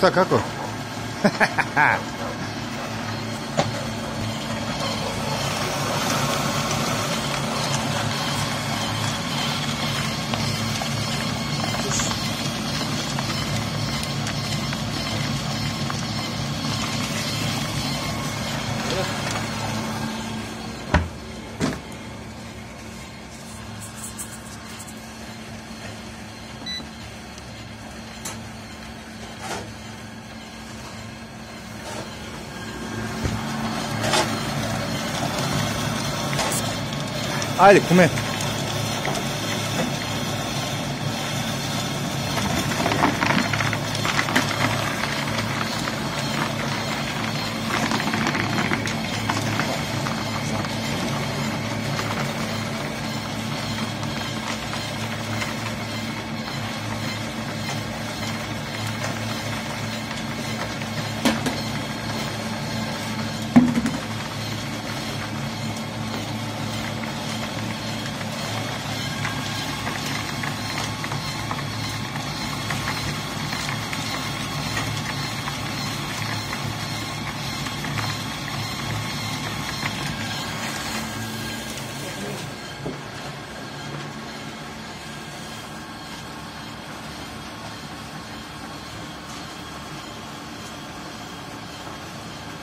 来たハハ。kako? Ajde, kume.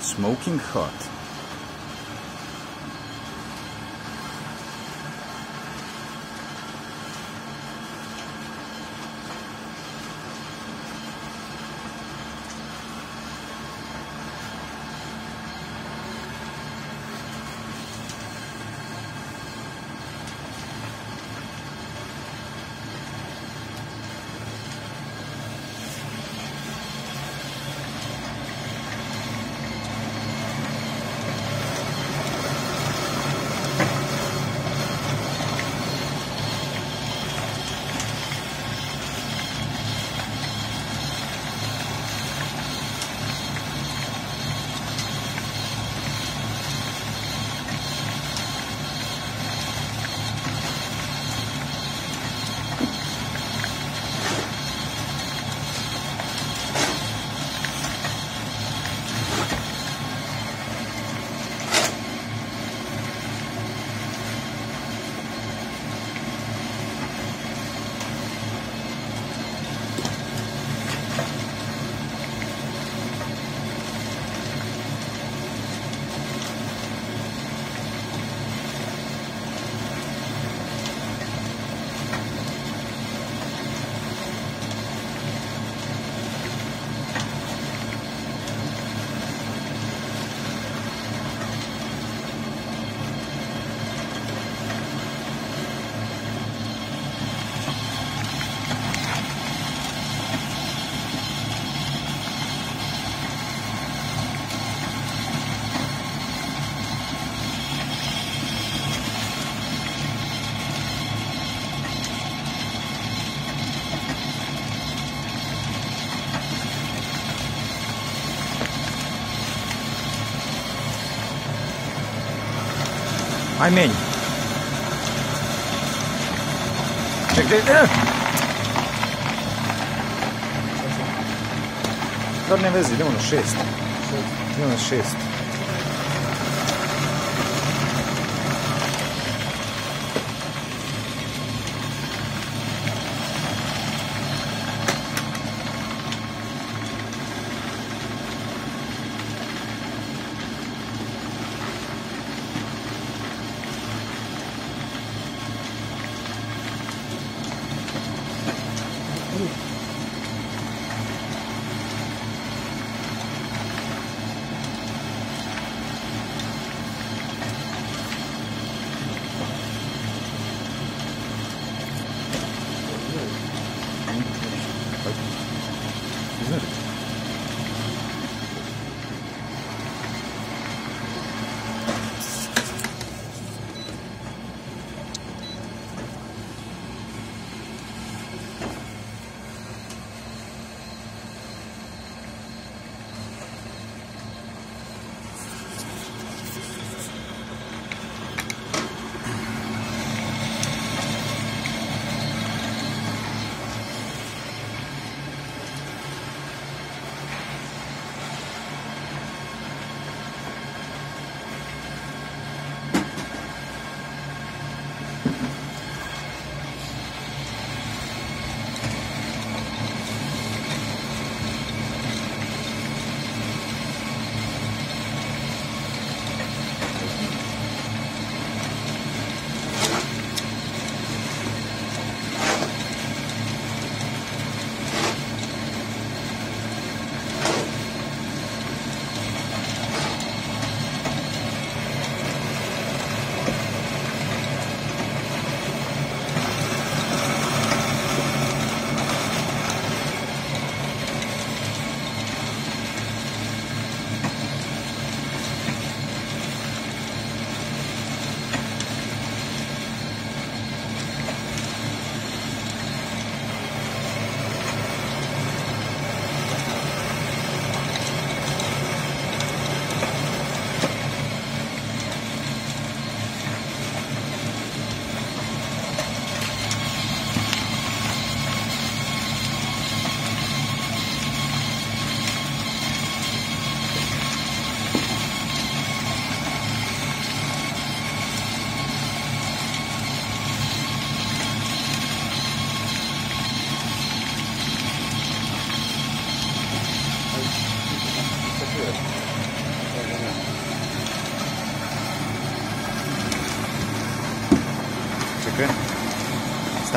Smoking hot. Aj meň. Čekaj, eh. Dobro, ne vezi, idemo na šest. Idemo na šest.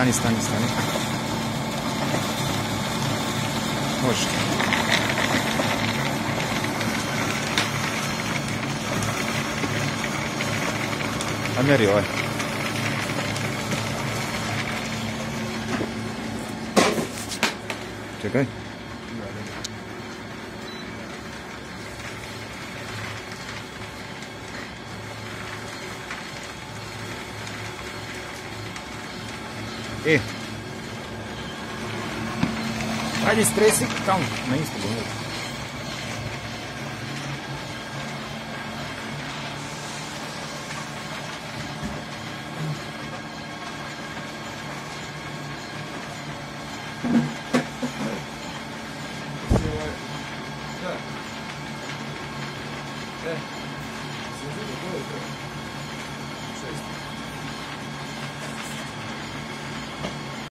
Stani, stani, stani. Može. A mjeri ovaj. Čekaj. E. Ajde stresi tamo, na isto